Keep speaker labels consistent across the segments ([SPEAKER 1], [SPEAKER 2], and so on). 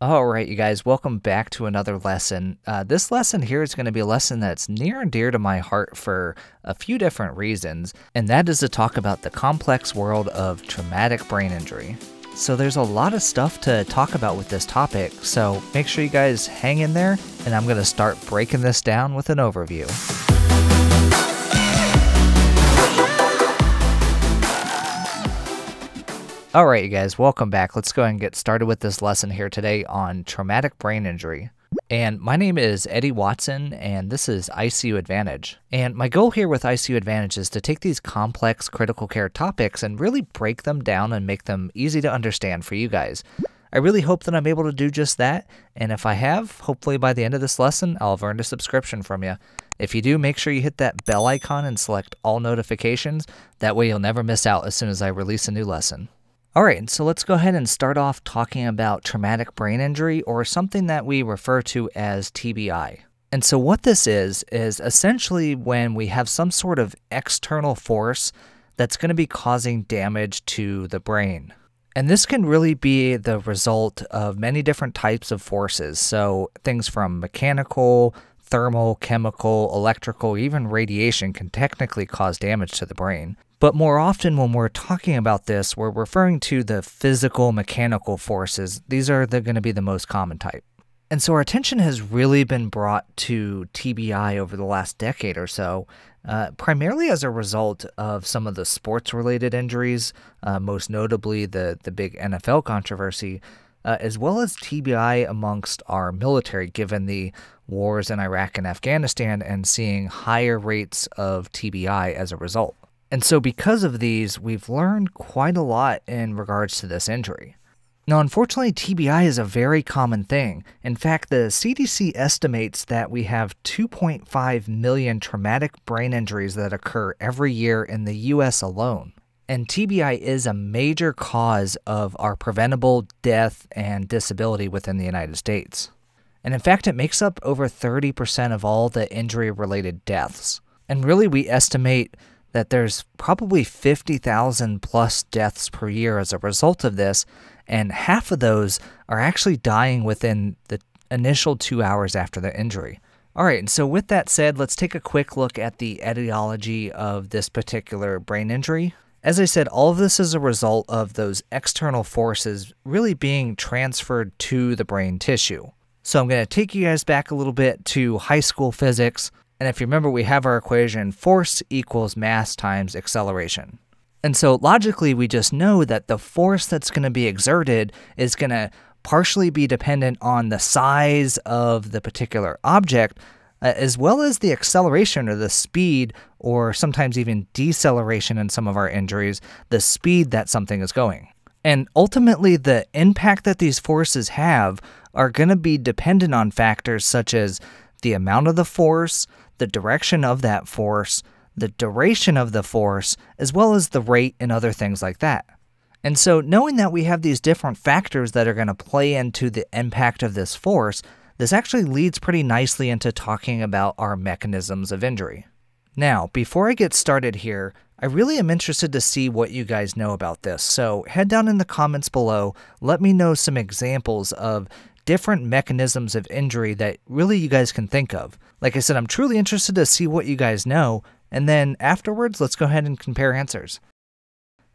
[SPEAKER 1] All right, you guys, welcome back to another lesson. Uh, this lesson here is going to be a lesson that's near and dear to my heart for a few different reasons, and that is to talk about the complex world of traumatic brain injury. So, there's a lot of stuff to talk about with this topic, so make sure you guys hang in there, and I'm going to start breaking this down with an overview. All right, you guys, welcome back. Let's go ahead and get started with this lesson here today on traumatic brain injury. And my name is Eddie Watson, and this is ICU Advantage. And my goal here with ICU Advantage is to take these complex critical care topics and really break them down and make them easy to understand for you guys. I really hope that I'm able to do just that, and if I have, hopefully by the end of this lesson, I'll have earned a subscription from you. If you do, make sure you hit that bell icon and select all notifications. That way you'll never miss out as soon as I release a new lesson. All right, so let's go ahead and start off talking about traumatic brain injury or something that we refer to as TBI. And so, what this is, is essentially when we have some sort of external force that's going to be causing damage to the brain. And this can really be the result of many different types of forces. So, things from mechanical, thermal, chemical, electrical, even radiation can technically cause damage to the brain. But more often, when we're talking about this, we're referring to the physical mechanical forces. These are going to be the most common type. And so our attention has really been brought to TBI over the last decade or so, uh, primarily as a result of some of the sports related injuries, uh, most notably the, the big NFL controversy, uh, as well as TBI amongst our military, given the wars in Iraq and Afghanistan and seeing higher rates of TBI as a result. And so, because of these, we've learned quite a lot in regards to this injury. Now, unfortunately, TBI is a very common thing. In fact, the CDC estimates that we have 2.5 million traumatic brain injuries that occur every year in the US alone. And TBI is a major cause of our preventable death and disability within the United States. And in fact, it makes up over 30% of all the injury related deaths. And really, we estimate that there's probably 50,000 plus deaths per year as a result of this, and half of those are actually dying within the initial two hours after the injury. All right, and so with that said, let's take a quick look at the etiology of this particular brain injury. As I said, all of this is a result of those external forces really being transferred to the brain tissue. So I'm going to take you guys back a little bit to high school physics. And if you remember, we have our equation force equals mass times acceleration. And so logically, we just know that the force that's going to be exerted is going to partially be dependent on the size of the particular object, uh, as well as the acceleration or the speed, or sometimes even deceleration in some of our injuries, the speed that something is going. And ultimately, the impact that these forces have are going to be dependent on factors such as the amount of the force, the direction of that force, the duration of the force, as well as the rate and other things like that. And so, knowing that we have these different factors that are going to play into the impact of this force, this actually leads pretty nicely into talking about our mechanisms of injury. Now, before I get started here, I really am interested to see what you guys know about this. So, head down in the comments below, let me know some examples of different mechanisms of injury that really you guys can think of. Like I said, I'm truly interested to see what you guys know, and then afterwards, let's go ahead and compare answers.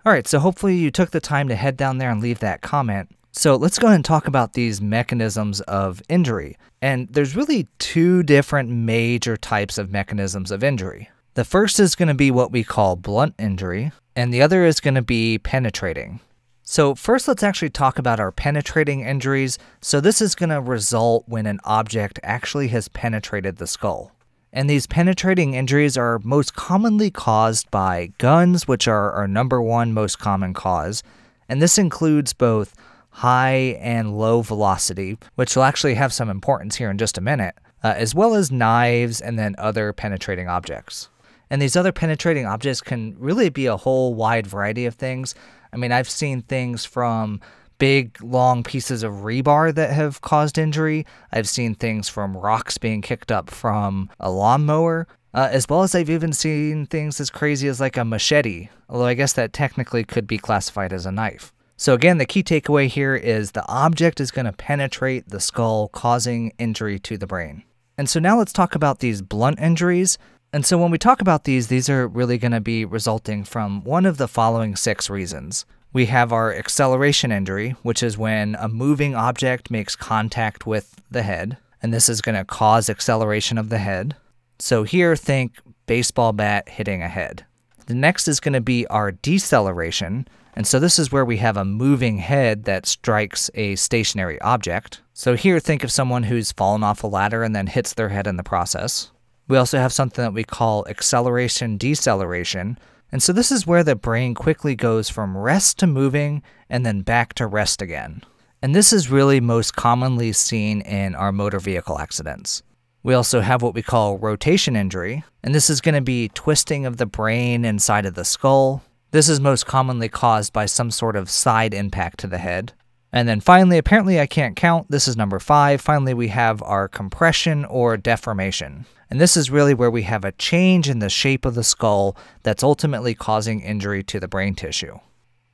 [SPEAKER 1] All right, so hopefully you took the time to head down there and leave that comment. So let's go ahead and talk about these mechanisms of injury. And there's really two different major types of mechanisms of injury. The first is going to be what we call blunt injury, and the other is going to be penetrating. So, first, let's actually talk about our penetrating injuries. So, this is going to result when an object actually has penetrated the skull. And these penetrating injuries are most commonly caused by guns, which are our number one most common cause. And this includes both high and low velocity, which will actually have some importance here in just a minute, uh, as well as knives and then other penetrating objects. And these other penetrating objects can really be a whole wide variety of things. I mean, I've seen things from big, long pieces of rebar that have caused injury. I've seen things from rocks being kicked up from a lawnmower, uh, as well as I've even seen things as crazy as like a machete, although I guess that technically could be classified as a knife. So, again, the key takeaway here is the object is going to penetrate the skull, causing injury to the brain. And so, now let's talk about these blunt injuries. And so, when we talk about these, these are really going to be resulting from one of the following six reasons. We have our acceleration injury, which is when a moving object makes contact with the head, and this is going to cause acceleration of the head. So, here, think baseball bat hitting a head. The next is going to be our deceleration, and so this is where we have a moving head that strikes a stationary object. So here, think of someone who's fallen off a ladder and then hits their head in the process. We also have something that we call acceleration deceleration. And so this is where the brain quickly goes from rest to moving and then back to rest again. And this is really most commonly seen in our motor vehicle accidents. We also have what we call rotation injury, and this is going to be twisting of the brain inside of the skull, this is most commonly caused by some sort of side impact to the head. And then finally, apparently I can't count, this is number five. Finally, we have our compression or deformation. And this is really where we have a change in the shape of the skull that's ultimately causing injury to the brain tissue.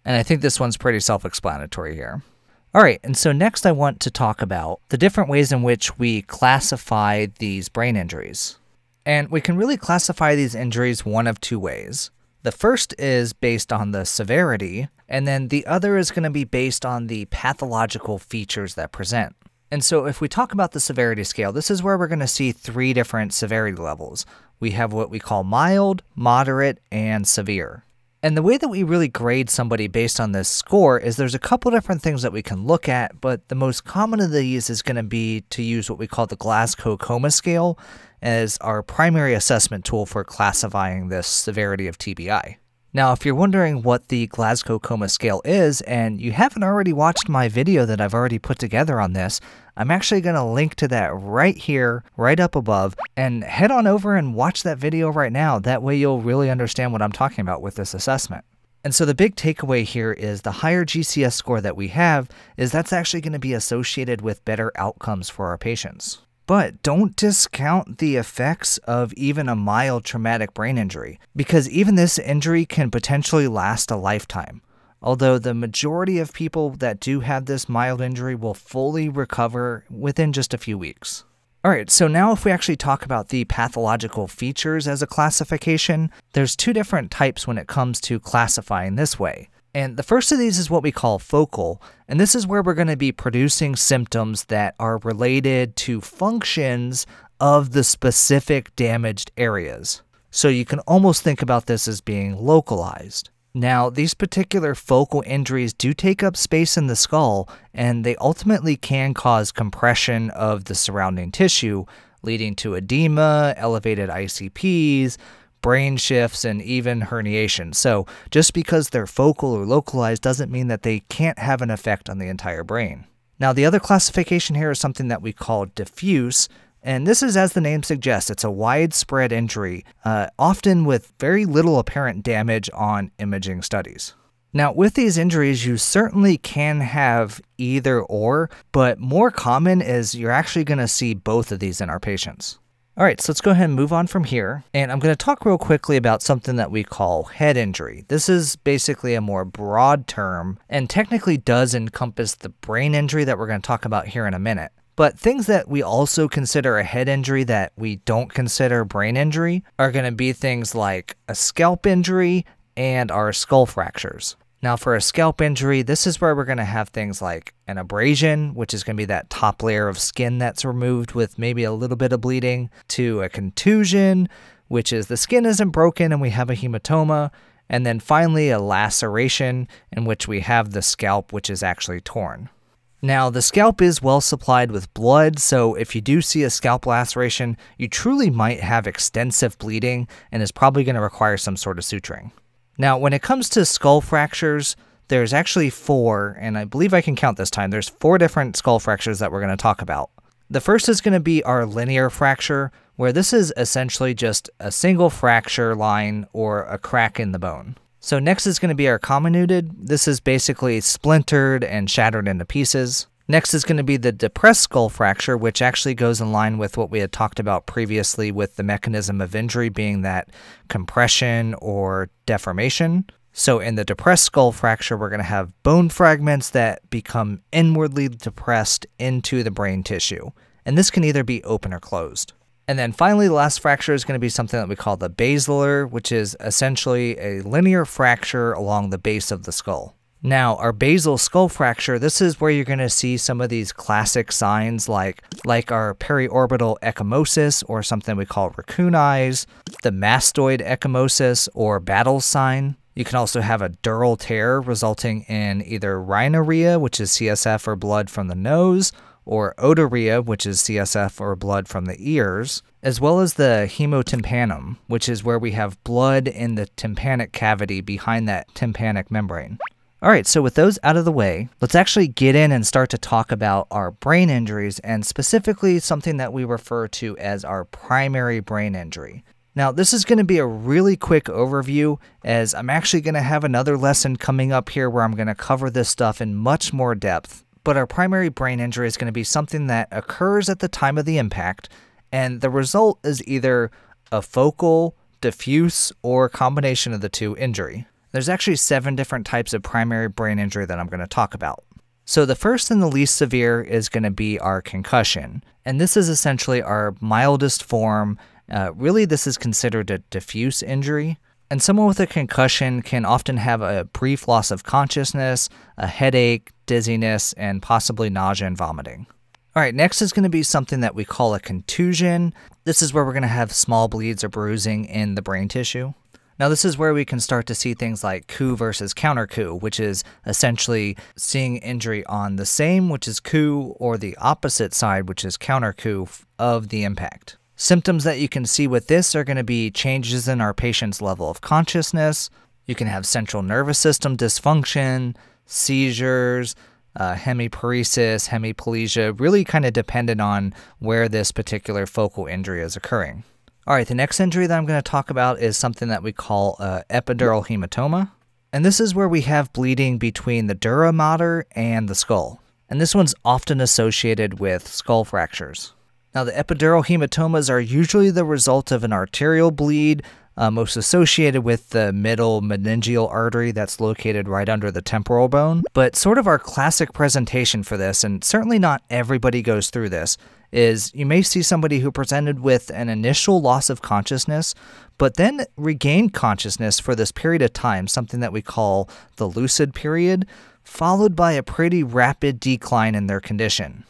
[SPEAKER 1] And I think this one's pretty self explanatory here. All right, and so next I want to talk about the different ways in which we classify these brain injuries. And we can really classify these injuries one of two ways. The first is based on the severity, and then the other is going to be based on the pathological features that present. And so, if we talk about the severity scale, this is where we're going to see three different severity levels. We have what we call mild, moderate, and severe. And the way that we really grade somebody based on this score is there's a couple different things that we can look at, but the most common of these is going to be to use what we call the Glasgow Coma Scale as our primary assessment tool for classifying this severity of TBI. Now, if you're wondering what the Glasgow Coma Scale is, and you haven't already watched my video that I've already put together on this, I'm actually going to link to that right here, right up above, and head on over and watch that video right now. That way you'll really understand what I'm talking about with this assessment. And so the big takeaway here is the higher GCS score that we have is that's actually going to be associated with better outcomes for our patients. But don't discount the effects of even a mild traumatic brain injury, because even this injury can potentially last a lifetime. Although the majority of people that do have this mild injury will fully recover within just a few weeks. All right, so now if we actually talk about the pathological features as a classification, there's two different types when it comes to classifying this way. And the first of these is what we call focal, and this is where we're going to be producing symptoms that are related to functions of the specific damaged areas. So you can almost think about this as being localized. Now, these particular focal injuries do take up space in the skull, and they ultimately can cause compression of the surrounding tissue, leading to edema, elevated ICPs, brain shifts, and even herniation. So, just because they're focal or localized doesn't mean that they can't have an effect on the entire brain. Now, the other classification here is something that we call diffuse, and this is, as the name suggests, it's a widespread injury, uh, often with very little apparent damage on imaging studies. Now, with these injuries, you certainly can have either or, but more common is you're actually going to see both of these in our patients. All right, so let's go ahead and move on from here. And I'm going to talk real quickly about something that we call head injury. This is basically a more broad term and technically does encompass the brain injury that we're going to talk about here in a minute. But things that we also consider a head injury that we don't consider brain injury are going to be things like a scalp injury and our skull fractures. Now, for a scalp injury, this is where we're going to have things like an abrasion, which is going to be that top layer of skin that's removed with maybe a little bit of bleeding, to a contusion, which is the skin isn't broken and we have a hematoma, and then finally a laceration, in which we have the scalp, which is actually torn. Now, the scalp is well supplied with blood, so if you do see a scalp laceration, you truly might have extensive bleeding and is probably going to require some sort of suturing. Now, when it comes to skull fractures, there's actually four, and I believe I can count this time. There's four different skull fractures that we're going to talk about. The first is going to be our linear fracture, where this is essentially just a single fracture line or a crack in the bone. So next is going to be our comminuted. This is basically splintered and shattered into pieces. Next is going to be the depressed skull fracture, which actually goes in line with what we had talked about previously with the mechanism of injury being that compression or deformation. So, in the depressed skull fracture, we're going to have bone fragments that become inwardly depressed into the brain tissue. And this can either be open or closed. And then finally, the last fracture is going to be something that we call the basilar, which is essentially a linear fracture along the base of the skull. Now, our basal skull fracture, this is where you're going to see some of these classic signs like like our periorbital ecchymosis or something we call raccoon eyes, the mastoid ecchymosis or battle sign. You can also have a dural tear resulting in either rhinorrhea, which is CSF or blood from the nose, or otorrhea, which is CSF or blood from the ears, as well as the hemotympanum, which is where we have blood in the tympanic cavity behind that tympanic membrane. All right, so with those out of the way, let's actually get in and start to talk about our brain injuries and specifically something that we refer to as our primary brain injury. Now, this is going to be a really quick overview as I'm actually going to have another lesson coming up here where I'm going to cover this stuff in much more depth. But our primary brain injury is going to be something that occurs at the time of the impact, and the result is either a focal, diffuse, or combination of the two injury. There's actually seven different types of primary brain injury that I'm going to talk about. So, the first and the least severe is going to be our concussion. And this is essentially our mildest form. Uh, really, this is considered a diffuse injury. And someone with a concussion can often have a brief loss of consciousness, a headache, dizziness, and possibly nausea and vomiting. All right, next is going to be something that we call a contusion. This is where we're going to have small bleeds or bruising in the brain tissue. Now, this is where we can start to see things like coup versus contrecoup, which is essentially seeing injury on the same, which is coup, or the opposite side, which is contrecoup of the impact. Symptoms that you can see with this are going to be changes in our patient's level of consciousness. You can have central nervous system dysfunction, seizures, uh, hemiparesis, hemiplegia, really kind of dependent on where this particular focal injury is occurring. All right, the next injury that I'm going to talk about is something that we call uh, epidural hematoma. And this is where we have bleeding between the dura mater and the skull. And this one's often associated with skull fractures. Now, the epidural hematomas are usually the result of an arterial bleed, uh, most associated with the middle meningeal artery that's located right under the temporal bone. But sort of our classic presentation for this, and certainly not everybody goes through this, is you may see somebody who presented with an initial loss of consciousness, but then regained consciousness for this period of time, something that we call the lucid period, followed by a pretty rapid decline in their condition.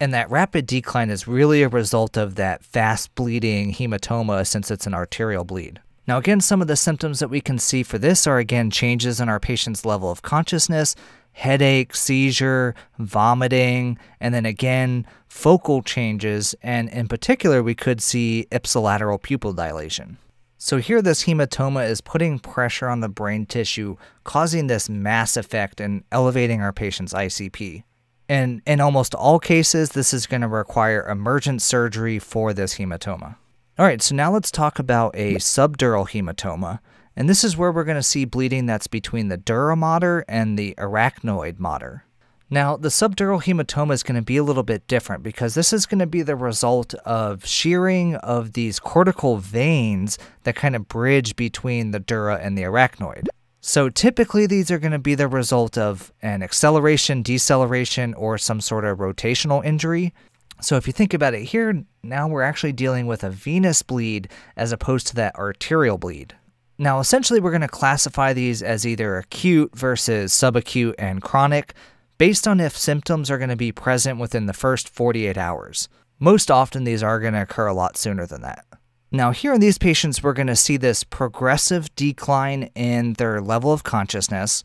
[SPEAKER 1] And that rapid decline is really a result of that fast bleeding hematoma since it's an arterial bleed. Now, again, some of the symptoms that we can see for this are again changes in our patient's level of consciousness, headache, seizure, vomiting, and then again, focal changes, and in particular, we could see ipsilateral pupil dilation. So here this hematoma is putting pressure on the brain tissue, causing this mass effect and elevating our patient's ICP. And in almost all cases, this is going to require emergent surgery for this hematoma. All right, so now let's talk about a subdural hematoma. And this is where we're going to see bleeding that's between the dura mater and the arachnoid mater. Now, the subdural hematoma is going to be a little bit different because this is going to be the result of shearing of these cortical veins that kind of bridge between the dura and the arachnoid. So typically these are going to be the result of an acceleration, deceleration, or some sort of rotational injury. So if you think about it here, now we're actually dealing with a venous bleed as opposed to that arterial bleed. Now, essentially, we're going to classify these as either acute versus subacute and chronic based on if symptoms are going to be present within the first 48 hours. Most often, these are going to occur a lot sooner than that. Now, here in these patients, we're going to see this progressive decline in their level of consciousness.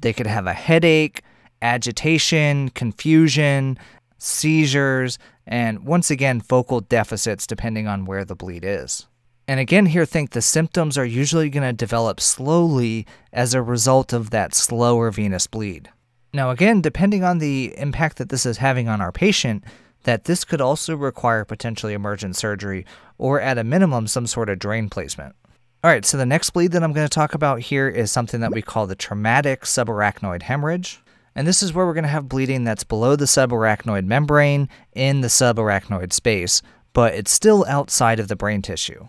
[SPEAKER 1] They could have a headache, agitation, confusion, seizures, and once again, focal deficits depending on where the bleed is. And again, here, think the symptoms are usually going to develop slowly as a result of that slower venous bleed. Now, again, depending on the impact that this is having on our patient, that this could also require potentially emergent surgery or at a minimum some sort of drain placement. All right, so the next bleed that I'm going to talk about here is something that we call the traumatic subarachnoid hemorrhage. And this is where we're going to have bleeding that's below the subarachnoid membrane in the subarachnoid space, but it's still outside of the brain tissue.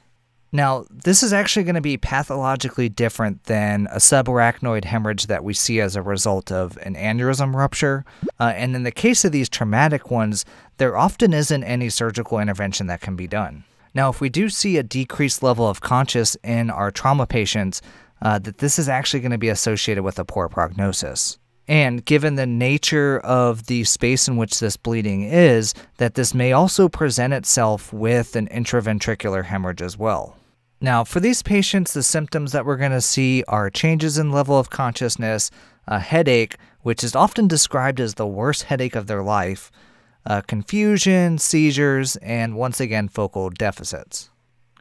[SPEAKER 1] Now, this is actually going to be pathologically different than a subarachnoid hemorrhage that we see as a result of an aneurysm rupture. Uh, and in the case of these traumatic ones, there often isn't any surgical intervention that can be done. Now, if we do see a decreased level of conscious in our trauma patients, uh, that this is actually going to be associated with a poor prognosis. And given the nature of the space in which this bleeding is, that this may also present itself with an intraventricular hemorrhage as well. Now, for these patients, the symptoms that we're going to see are changes in level of consciousness, a headache, which is often described as the worst headache of their life, uh, confusion, seizures, and once again, focal deficits.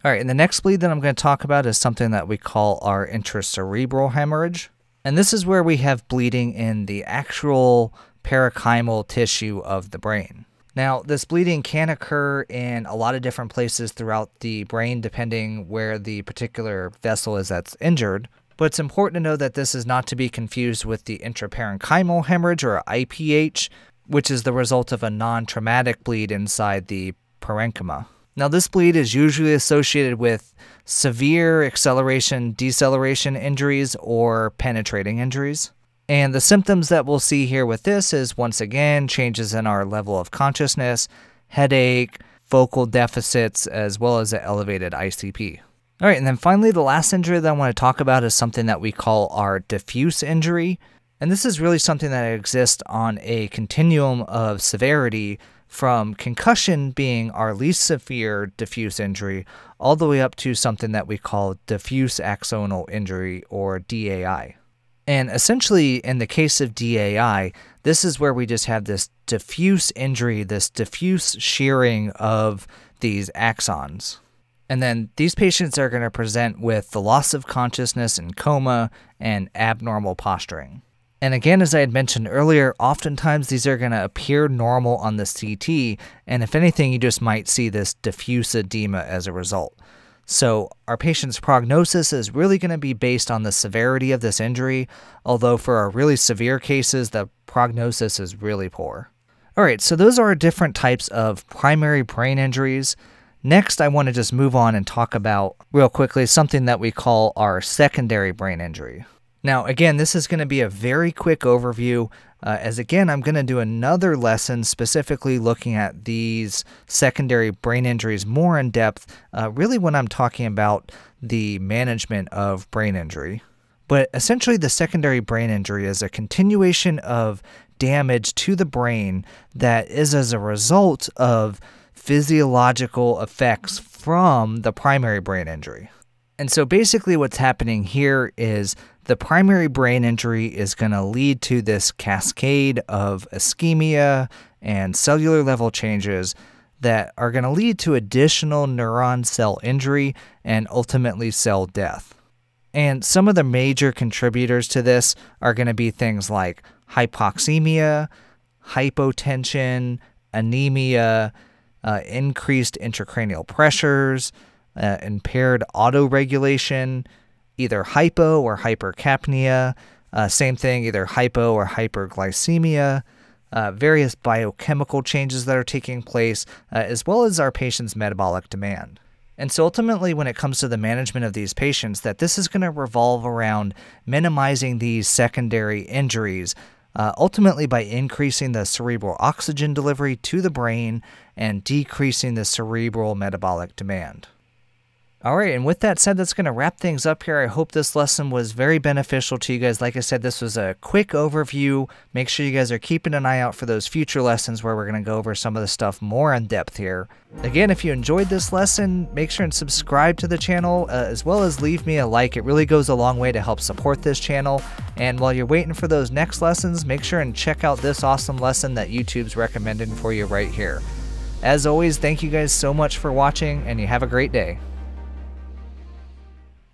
[SPEAKER 1] All right, and the next bleed that I'm going to talk about is something that we call our intracerebral hemorrhage. And this is where we have bleeding in the actual parenchymal tissue of the brain. Now, this bleeding can occur in a lot of different places throughout the brain, depending where the particular vessel is that's injured. But it's important to know that this is not to be confused with the intraparenchymal hemorrhage or IPH, which is the result of a non traumatic bleed inside the parenchyma. Now, this bleed is usually associated with severe acceleration deceleration injuries or penetrating injuries. And the symptoms that we'll see here with this is once again changes in our level of consciousness, headache, focal deficits, as well as an elevated ICP. All right, and then finally, the last injury that I want to talk about is something that we call our diffuse injury. And this is really something that exists on a continuum of severity from concussion being our least severe diffuse injury all the way up to something that we call diffuse axonal injury or DAI. And essentially, in the case of DAI, this is where we just have this diffuse injury, this diffuse shearing of these axons. And then these patients are going to present with the loss of consciousness and coma and abnormal posturing. And again, as I had mentioned earlier, oftentimes these are going to appear normal on the CT, and if anything, you just might see this diffuse edema as a result. So, our patient's prognosis is really going to be based on the severity of this injury, although for our really severe cases, the prognosis is really poor. All right, so those are different types of primary brain injuries. Next, I want to just move on and talk about, real quickly, something that we call our secondary brain injury. Now, again, this is going to be a very quick overview, uh, as again, I'm going to do another lesson specifically looking at these secondary brain injuries more in depth, uh, really when I'm talking about the management of brain injury. But essentially, the secondary brain injury is a continuation of damage to the brain that is as a result of physiological effects from the primary brain injury. And so basically, what's happening here is the primary brain injury is going to lead to this cascade of ischemia and cellular level changes that are going to lead to additional neuron cell injury and ultimately cell death. And some of the major contributors to this are going to be things like hypoxemia, hypotension, anemia, uh, increased intracranial pressures, uh, impaired autoregulation, either hypo or hypercapnia. Uh, same thing, either hypo or hyperglycemia. Uh, various biochemical changes that are taking place, uh, as well as our patient's metabolic demand. And so ultimately, when it comes to the management of these patients, that this is going to revolve around minimizing these secondary injuries, uh, ultimately by increasing the cerebral oxygen delivery to the brain and decreasing the cerebral metabolic demand. All right, and with that said, that's going to wrap things up here. I hope this lesson was very beneficial to you guys. Like I said, this was a quick overview. Make sure you guys are keeping an eye out for those future lessons where we're going to go over some of the stuff more in depth here. Again, if you enjoyed this lesson, make sure and subscribe to the channel, uh, as well as leave me a like. It really goes a long way to help support this channel. And while you're waiting for those next lessons, make sure and check out this awesome lesson that YouTube's recommending for you right here. As always, thank you guys so much for watching, and you have a great day.